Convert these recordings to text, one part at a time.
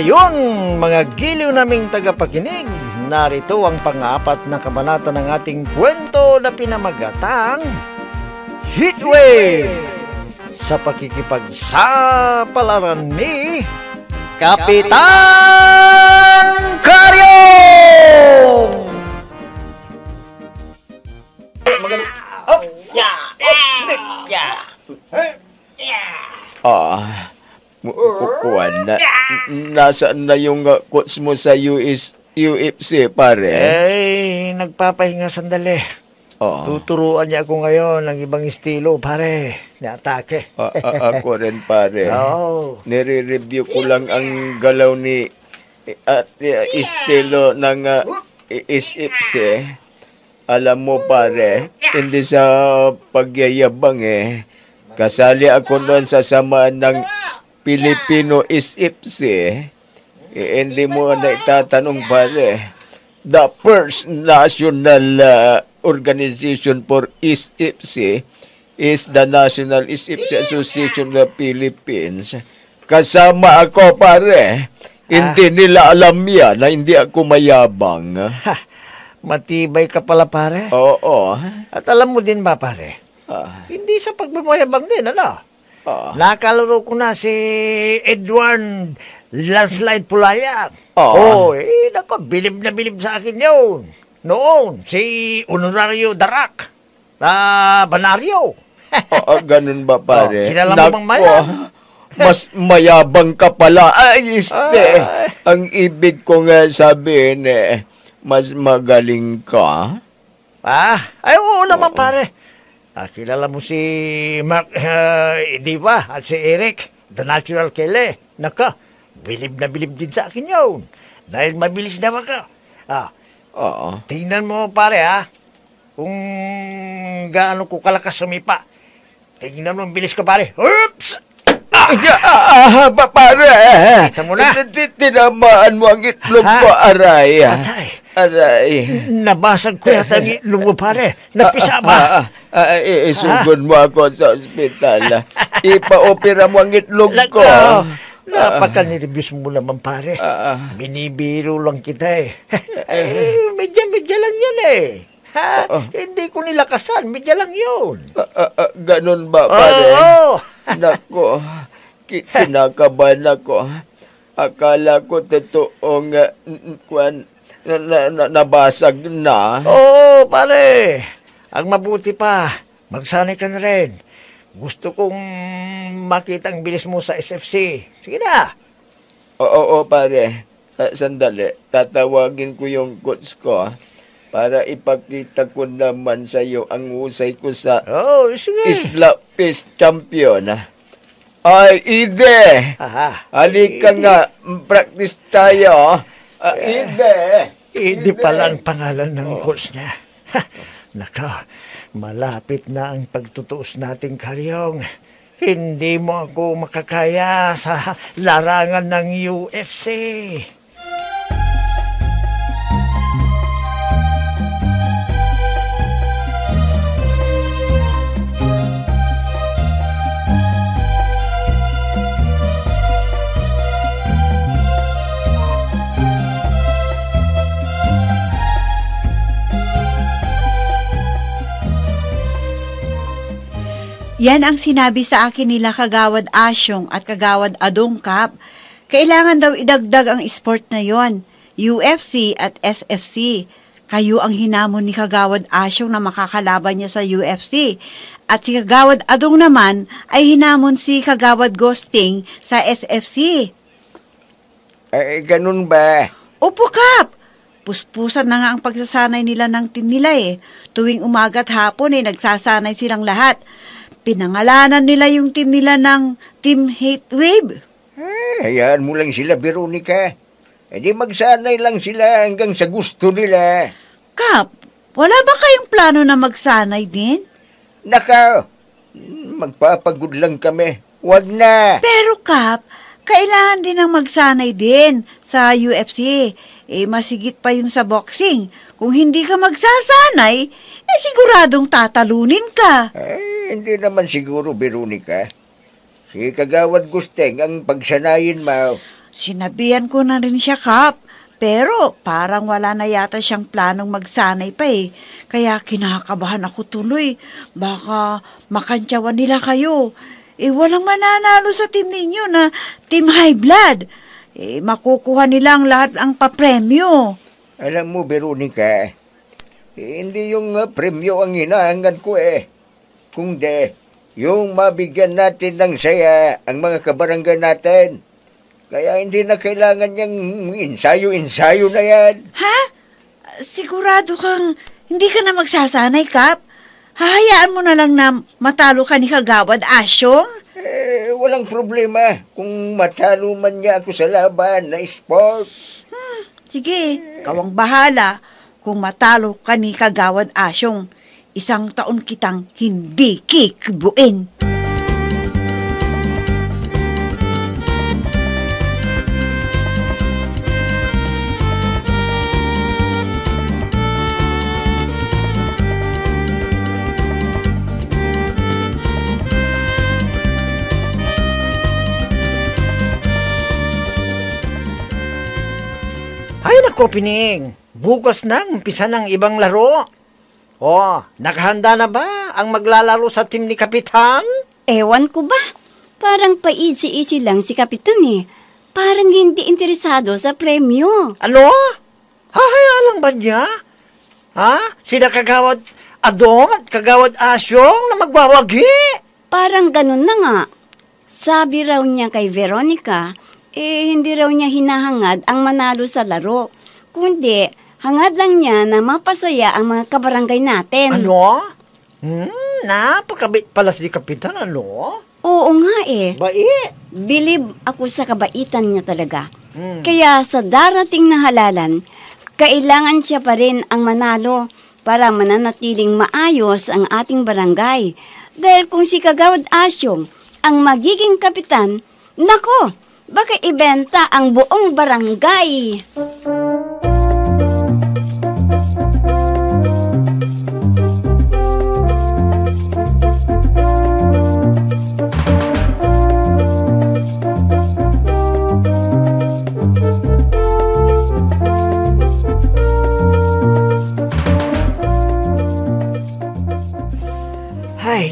ngayon, mga giliw naming tagapakinig, narito ang pang-apat na kabanata ng ating kwento na pinamagatang Heatwave sa pakikipagsapalaran ni Kapitan Karyong! Oh, yeah. Oh, yeah. Ah, mu- ku- kuwan na. Nasaan na yung uh, quotes mo sa US, UFC, pare? Eh, nagpapahinga sandali. Oh, Tuturuan niya ako ngayon ng ibang estilo, pare. Ni-atake. a- a- ako rin, pare. Oo. Nire-review ko lang ang galaw ni at uh, estilo ng uh, isipse. Alam mo, pare, hindi sa pagyayabang eh. Kasali ako doon sa samaan ng Pilipino isipse. Eh, hindi mo na itatanong, pare. The first national uh, organization for ISIPSI is the National ISIPSI Association of the Philippines. Kasama ako, pare. Hindi nila alam yan na hindi ako mayabang. Ha, matibay ka pala, pare. Oo. At alam mo din ba, pare? Ah, Hindi sa pagmamayabang din, ano? Ah. Nakalaro ko na si Edward Landslide Pulayan. Oo. Oh, eh, nako, bilib na bilib sa akin yun. Noon, si Honorario Darak. Na Banario. Oo, ganun ba, pare? Oh, kilala mo bang mayan? Mas mayabang ka pala. Ay, este. Ay. Ang ibig ko nga sabihin, eh, mas magaling ka. Ah, ay, oo naman, pare. Ah, kilala mo si Mark, uh, di ba? At si Eric, the natural kele. Naka, bilib na bilib din sa akin yun. Dahil mabilis na ako. Ah, Oo. tingnan mo, pare, ha? Kung gaano ko kalakas sumipa. Tingnan mo, ang bilis ko, pare. Oops! Ah, ah, ba, pare. Kita mo na. Ti- Tinamaan mo ang itlog ko, aray. Patay. Aray. Nabasag ko yata ang itlog mo, pare. Napisa ba? Ah, ah, ah, iisugod mo ako sa ospital. Ipa-opera mo ang itlog ko. Lako, napaka-nervyos mo naman, pare. Binibiro lang kita eh. eh medya-medya lang yan eh. Ha? Oo. Hindi ko nilakasan, medya lang yun. Ganun ba, Oo. pare? Nako, ki- kinakabahan ako. Akala ko totoong uh, kwan, na, na, na, nabasag na. Oo, pare. Ang mabuti pa, magsanay ka na rin. Gusto kong makita ang bilis mo sa SFC. Sige na. Oo, oo, pare. Ah, sandali, tatawagin ko yung coach ko ah, para ipakita ko naman sa iyo ang husay ko sa oh, sige. Isla Peace Champion. ah. Ay, Ide! Aha. Halika nga, practice tayo. Ah, Ide! Hindi pala ang pangalan ng coach niya. Ha, Naka, malapit na ang pagtutuos nating karyong. Hindi mo ako makakaya sa larangan ng UFC. Yan ang sinabi sa akin nila Kagawad Asyong at Kagawad Adongkap. Kailangan daw idagdag ang sport na yon, UFC at SFC. Kayo ang hinamon ni Kagawad Asyong na makakalaban niya sa UFC. At si Kagawad Adong naman ay hinamon si Kagawad Ghosting sa SFC. Ay, ganun ba? Opo, Kap! Puspusan na nga ang pagsasanay nila ng team nila eh. Tuwing umaga at hapon eh, nagsasanay silang lahat. Pinangalanan nila yung team nila ng Team Heatwave. Eh, hayaan mo lang sila, Veronica. Eh di magsanay lang sila hanggang sa gusto nila. Kap, wala ba kayong plano na magsanay din? Naka, magpapagod lang kami. Wag na. Pero Kap, kailangan din ang magsanay din sa UFC. Eh, masigit pa yun sa boxing. Kung hindi ka magsasanay, eh siguradong tatalunin ka. Eh, hindi naman siguro, Veronica. Si Kagawad Gusteng ang pagsanayin mo. Sinabihan ko na rin siya, Kap. Pero parang wala na yata siyang planong magsanay pa eh. Kaya kinakabahan ako tuloy. Baka makantyawan nila kayo. Eh, walang mananalo sa team ninyo na team high blood. Eh, makukuha nila ang lahat ang papremyo. Alam mo, Veronica, eh, hindi yung uh, premyo ang hinahangan ko eh. Kung de, yung mabigyan natin ng saya ang mga kabarangay natin. Kaya hindi na kailangan yung ensayo-ensayo na yan. Ha? Sigurado kang hindi ka na magsasanay, Kap? Hahayaan mo na lang na matalo ka ni Kagawad Asyong? Eh, walang problema kung matalo man niya ako sa laban na sport. Sige, kawang bahala kung matalo ka ni Kagawad Asyong. Isang taon kitang hindi kikbuin. Ay, nako, Pining. Bukas na, umpisa ng ibang laro. Oh, nakahanda na ba ang maglalaro sa team ni Kapitan? Ewan ko ba? Parang paisi-isi lang si Kapitan eh. Parang hindi interesado sa premyo. Ano? Hahayaan lang ba niya? Ha? Sila kagawad Adong at kagawad Asyong na magbawagi? Parang ganun na nga. Sabi raw niya kay Veronica, eh hindi raw niya hinahangad ang manalo sa laro. Kundi, hangad lang niya na mapasaya ang mga kabarangay natin. Ano? Hmm, napakabait pala si Kapitan, ano? Oo nga eh. Bait. Bilib ako sa kabaitan niya talaga. Hmm. Kaya sa darating na halalan, kailangan siya pa rin ang manalo para mananatiling maayos ang ating barangay. Dahil kung si Kagawad Asyong ang magiging kapitan, nako, baka ibenta ang buong barangay.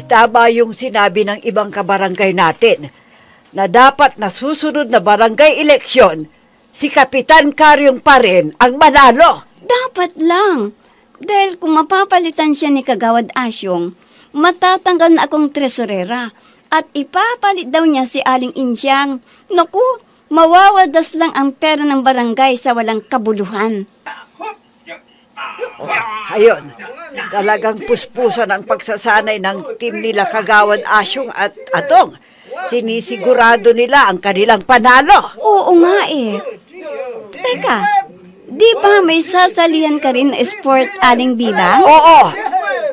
Tama yung sinabi ng ibang kabarangay natin na dapat na susunod na barangay eleksyon, si Kapitan Karyong pa rin ang manalo. Dapat lang. Dahil kung mapapalitan siya ni Kagawad Asyong, matatanggal na akong tresorera at ipapalit daw niya si Aling Insyang. Naku, mawawadas lang ang pera ng barangay sa walang kabuluhan. Ayun, talagang puspusan ang pagsasanay ng team nila Kagawad Asyong at Atong. Sinisigurado nila ang kanilang panalo. Oo nga eh. Teka, di ba may sasalihan ka rin sport aling bilang? Oo,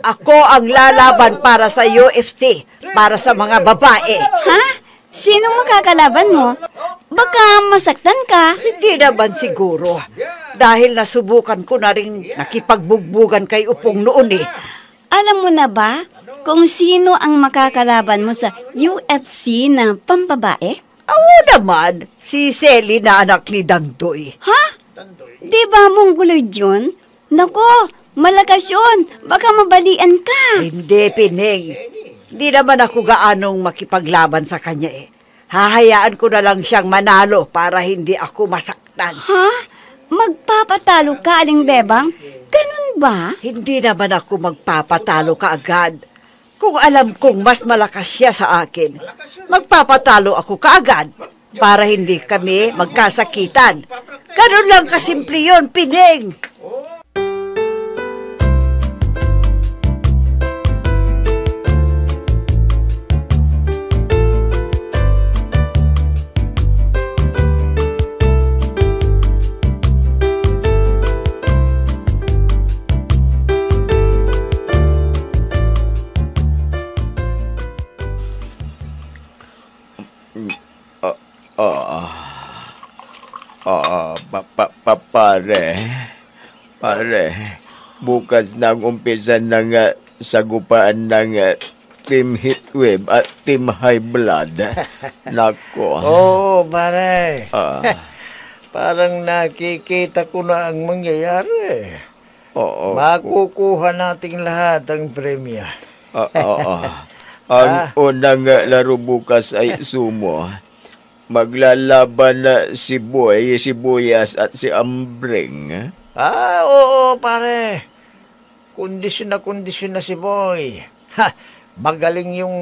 ako ang lalaban para sa UFC, para sa mga babae. Ha? Sinong makakalaban mo? Baka masaktan ka. Hindi naman siguro. Dahil nasubukan ko na rin nakipagbugbugan kay Upong noon eh. Alam mo na ba kung sino ang makakalaban mo sa UFC na pambabae? Oo naman, si Selly na anak ni Dandoy. Ha? Di ba mongoloid yun? Nako, malakas yun. Baka mabalian ka. Hindi, Pining. Hindi naman ako gaanong makipaglaban sa kanya eh. Hahayaan ko na lang siyang manalo para hindi ako masaktan. Ha? Magpapatalo ka, Aling Bebang? Ganun ba? Hindi naman ako magpapatalo kaagad. Kung alam kong mas malakas siya sa akin, magpapatalo ako kaagad para hindi kami magkasakitan. Ganun lang kasimple yun, Pining. Pare. Pare, bukas nang umpisa ng uh, sagupaan ng uh, Team Heatwave at Team High Blood. Nako. Oo, pare. Ah, Parang nakikita ko na ang mangyayari. oo. Makukuha nating lahat ang premya. Ah, ah, ah. Ang Ah. unang uh, laro bukas ay sumo. Maglalaban na si Boy, si Buyas at si Ambreng. Ah, oo, pare. Kondisyon na kondisyon na si Boy. Ha, magaling yung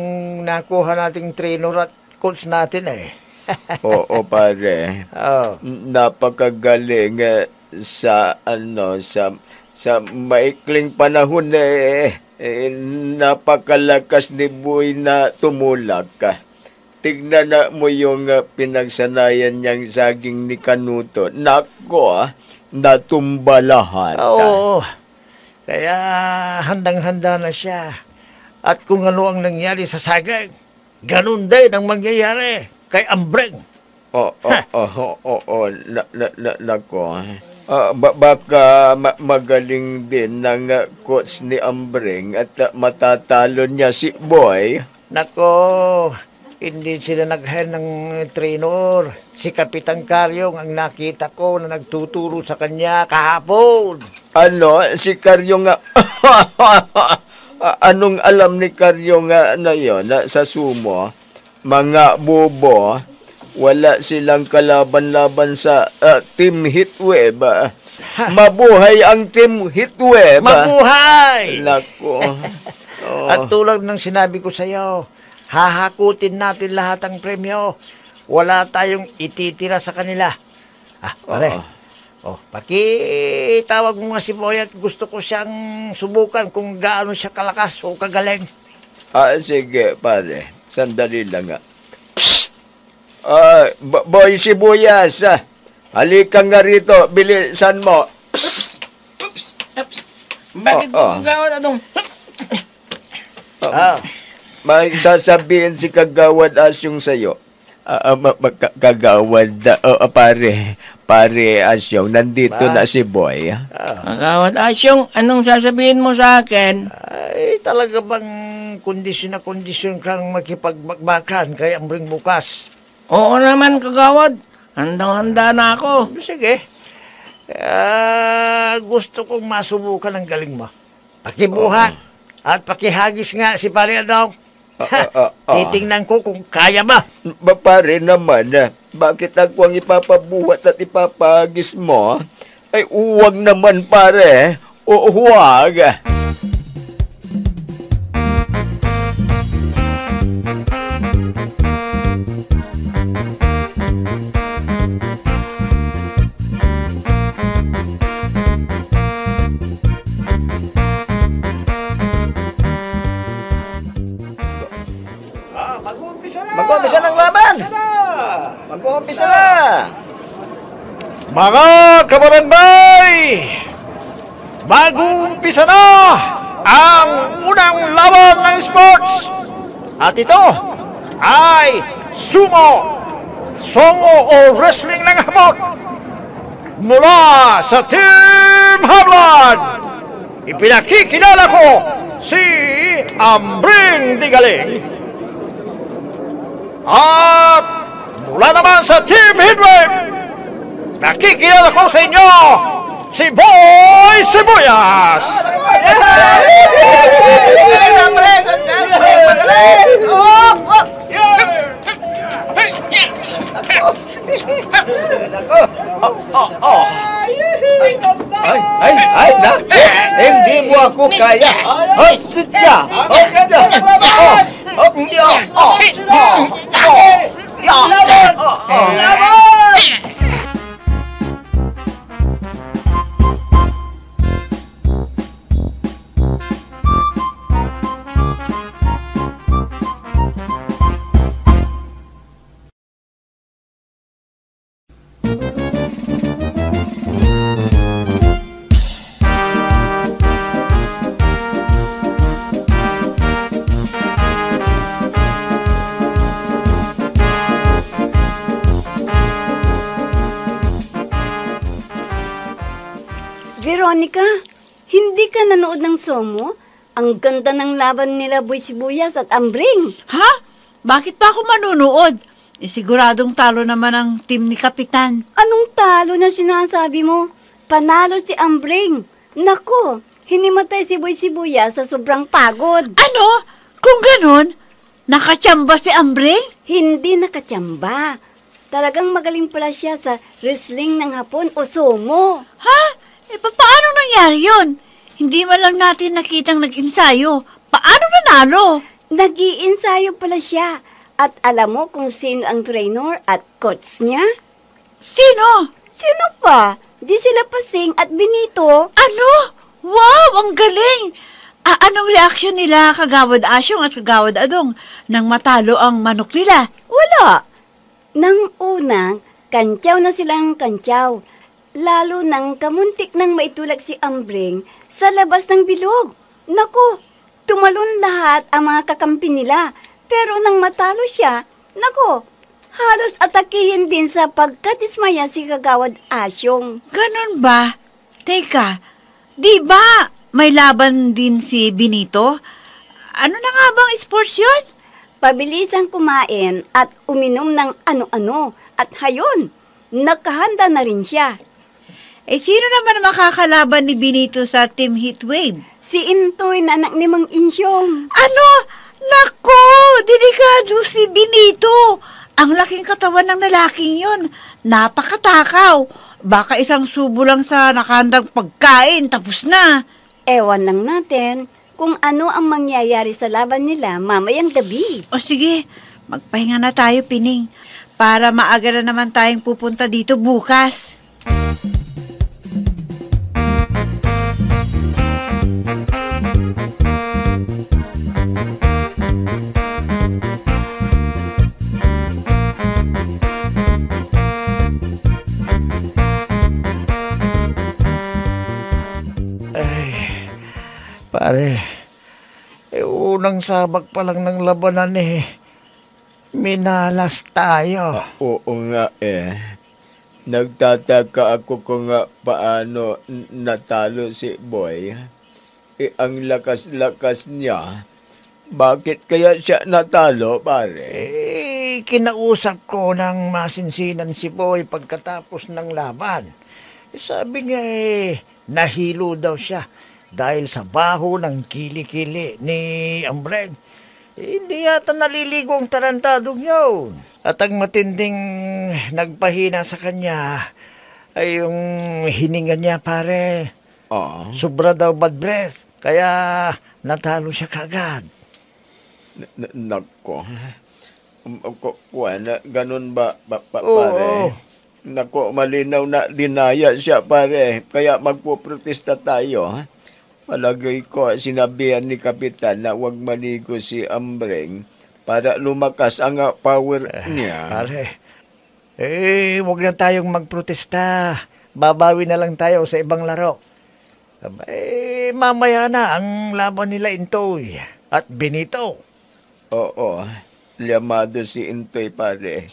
nakuha nating trainer at coach natin eh. Oo, pare. Oh. Napakagaling eh, sa ano sa sa maikling panahon eh, eh napakalakas ni Boy na tumulak. Tignan na mo yung uh, pinagsanayan niyang saging ni Kanuto. Nako, ah, natumba lahat. Oo. Kaya handang-handa na siya. At kung ano ang nangyari sa sagay, ganun din ang mangyayari kay Ambreng. Oo, oo, oo, oo, na, na, na, nako. Ah, ba- baka ma- magaling din ng uh, coach ni Ambreng at uh, matatalo niya si Boy. Nako, hindi sila nag-hire ng trainer. Si Kapitan Karyong ang nakita ko na nagtuturo sa kanya kahapon. Ano, si Karyo nga... Anong alam ni Karyo nga na yon na sa sumo? Mga bobo, wala silang kalaban-laban sa ah, Team Hitweb. ah. Mabuhay ang Team ah. Mabuhay! Nako. Oh. At tulad ng sinabi ko sa iyo, hahakutin natin lahat ang premyo. Wala tayong ititira sa kanila. Ah, pare. Oo. Oh, pakitawag mo nga si Boy at gusto ko siyang subukan kung gaano siya kalakas o kagaling. Ah, sige, pare. Sandali lang nga. Psst! Ah, bo- boy sibuyas. ah. Halika nga rito. Bilisan mo. Bakit Oo. oh, gawat atong... Ah, May sasabihin si Kagawad Asyong sa'yo. Ma- ka- Kagawad, oh, ah, pare, pare Asyong, nandito Ba? na si Boy. Gawat Asyong, anong sasabihin mo sa akin? ay, talaga bang kondisyon na kondisyon kang makipagbakbakan kay Ambring bukas? Oo naman, kagawad. Handang-handa na ako. Sige. Ah, gusto kong masubukan ang galing mo. Pakibuhat at pakihagis nga si Pare Adong. Ah, ah, ah. Titingnan ko kung kaya ba. Ba, pare naman, bakit ako ang ipapabuhat at ipapagis mo? Ay, uwag naman, pare. O, huwag. Ah, ay sumo, songo o wrestling ng hamon. Mula sa Team Hablad, ipinakikilala ko si Ambring Digaling. At mula naman sa Team Heatwave, nakikilala ko sa inyo si Boy Sibuyas! Ay, ay, ay, naku. Hindi mo ako kaya. Ay, ya. Ay, ya. Oh, oh. Oh, oh, oh. Ya. Oh, oh. Veronica, hindi ka nanood ng Somo? Ang ganda ng laban nila Boy Sibuyas at Ambring. Ha? Bakit pa ako manunood? Eh, siguradong talo naman ang team ni Kapitan. Anong talo na sinasabi mo? Panalo si Ambring. Nako, hinimatay si Boy Sibuyas sa sobrang pagod. Ano? Kung ganun, nakachamba si Ambring? Hindi nakachamba. Talagang magaling pala siya sa wrestling ng hapon o sumo. Ha? Eh, pa- paano nangyari yun? Hindi man lang natin nakitang nag-insayo. Paano nanalo? Nag-iinsayo pala siya. At alam mo kung sino ang trainer at coach niya? Sino? Sino pa? Di sila Pasing at Benito. Ano? Wow, ang galing! Ah, anong reaksyon nila kagawad Asyong at kagawad Adong nang matalo ang manok nila? Wala. Nang unang, kantyaw na silang kantyaw. Lalo nang kamuntik nang maitulak si Ambring sa labas ng bilog. Naku, tumalon lahat ang mga kakampi nila. Pero nang matalo siya, naku, halos atakihin din sa pagkatismaya si Kagawad Asyong. Ganon ba? Teka, di ba may laban din si Benito? Ano na nga bang sports yun? Pabilisang kumain at uminom ng ano-ano. At hayon, nakahanda na rin siya. Eh, sino naman makakalaban ni Benito sa Team Heatwave? Si Intoy na anak ni Mang Insyong. Ano? Nako! Delikado si Benito! Ang laking katawan ng lalaking yun. Napakatakaw. Baka isang subo lang sa nakahandang pagkain, tapos na. Ewan lang natin kung ano ang mangyayari sa laban nila mamayang gabi. O sige, magpahinga na tayo, Pining. Para maaga na naman tayong pupunta dito bukas. Pare, eh, unang sabak pa lang ng labanan eh. Minalas tayo. Oo nga eh. Nagtataka ako kung nga paano natalo si Boy. Eh, ang lakas-lakas niya. Bakit kaya siya natalo, pare? Eh, kinausap ko ng masinsinan si Boy pagkatapos ng laban. Eh, sabi niya eh, nahilo daw siya dahil sa baho ng kili-kili ni Ambreng. Eh, hindi yata naliligo ang tarantadong yun. At ang matinding nagpahina sa kanya ay yung hininga niya pare. Ah, Sobra daw bad breath. Kaya natalo siya kagad. nako. Um, Ko, kuwan, ganun ba, ba, ba Oo. pare? Nako, malinaw na dinaya siya, pare. Kaya magpuprotesta tayo. ha? Palagay ko, sinabihan ni Kapitan na huwag maligo si Ambreng para lumakas ang uh, power niya. Pare, eh, wag na tayong magprotesta. Babawi na lang tayo sa ibang laro. Eh, mamaya na ang laban nila Intoy at Benito. Oo, liyamado si Intoy, pare.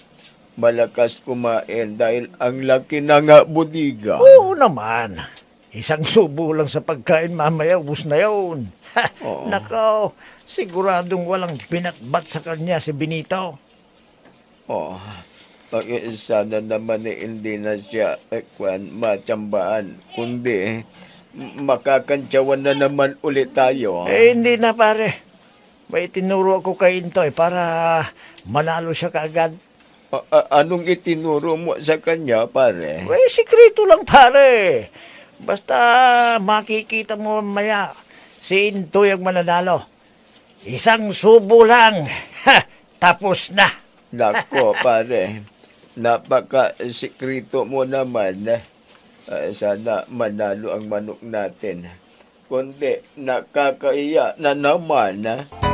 Malakas kumain dahil ang laki na nga budiga. Oo naman. Isang subo lang sa pagkain mamaya, ubus na yun. Ha, Oo. Nako, siguradong walang binatbat sa kanya si Benito. Oh, pag sana naman eh, hindi na siya eh, kwan, kundi eh, makakantsawan na naman ulit tayo. Eh, hindi na pare. May tinuro ako kay Intoy para manalo siya kaagad. A- a- anong itinuro mo sa kanya, pare? Well, sikreto lang pare. Basta makikita mo mamaya si Intoy ang mananalo. Isang subo lang. Ha, tapos na. Nako, pare. Napaka-sikrito mo naman. Ah, sana manalo ang manok natin. Kundi, nakakaiya na naman. ah.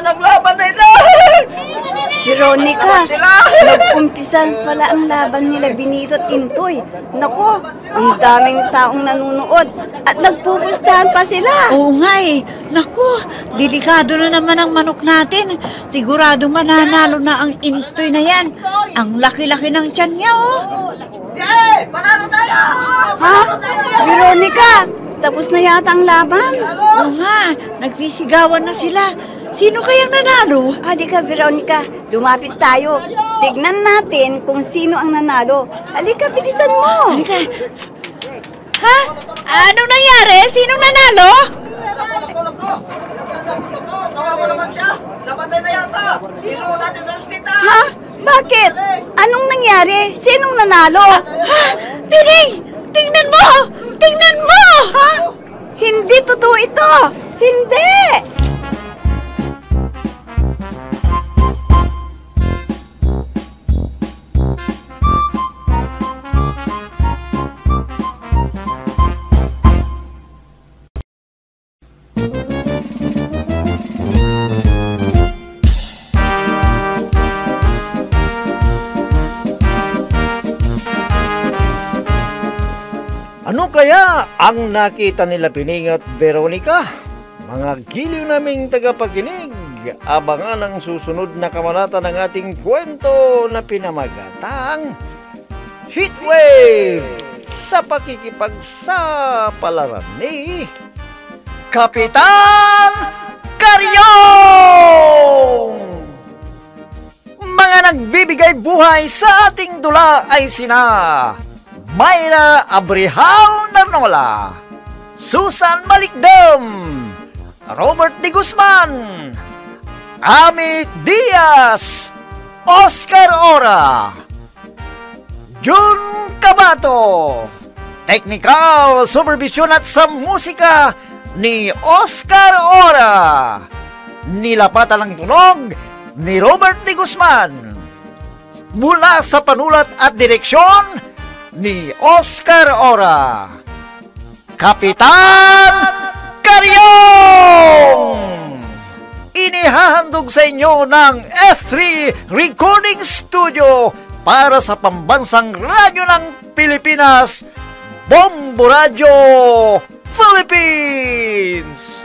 Ang ganda ng laban na ito. Veronica, Sila. nag-umpisa pala ang laban nila Benito at Intoy. Nako, ang daming taong nanunood at nagpupustahan pa sila. Oo nga eh. Naku, delikado na naman ang manok natin. Sigurado mananalo na ang intoy na yan. Ang laki-laki ng tiyan niya, oh. Ha? Veronica, tapos na yata ang laban. Oo nga, nagsisigawan na sila. Sino kayang nanalo? Halika, Veronica. Lumapit tayo. Tignan natin kung sino ang nanalo. Halika, bilisan mo. Halika. Ha? Anong nangyari? Sinong nanalo? Ha? Bakit? Anong nangyari? Sinong nanalo? Ha? Pining! Tingnan mo! Tingnan mo! Ha? Hindi totoo ito! Hindi! Ang nakita nila Pining at Veronica? Mga giliw naming tagapakinig, abangan ang susunod na kamanata ng ating kwento na pinamagatang Heatwave sa pakikipagsapalaran ni Kapitan Karyong! Mga nagbibigay buhay sa ating dula ay sina Mayra Abrihal Narnola, Susan Malikdam, Robert De Guzman, Ami Diaz, Oscar Ora, Jun Cabato, Technical Supervision at sa musika ni Oscar Ora, Nilapatan ng tunog ni Robert De Guzman, mula sa panulat at direksyon ni Oscar Ora. Kapitan Karyong! Inihahandog sa inyo ng F3 Recording Studio para sa pambansang radyo ng Pilipinas, Bombo Radio Philippines!